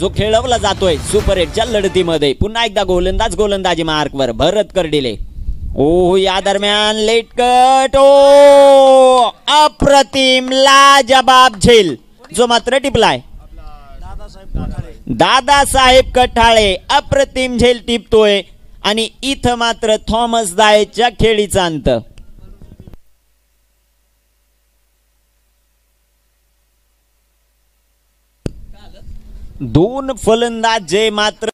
जो खेळवला जातोय सुपर एटच्या लढतीमध्ये. पुन्हा एकदा गोलंदाज गोलंदाजी मार्कवर भरत कर्डिले. ओ या दरम्यान लेट कट. ओ अप्रतिम लाजबाब झेल. जो मात्र टिपलाय. दादासाहेब कठाळे अप्रतिम झेल टिपतोय. आणि इथं मात्र थॉमस दायच्या खेळीचा अंत. दोन फलंदाज जे मात्र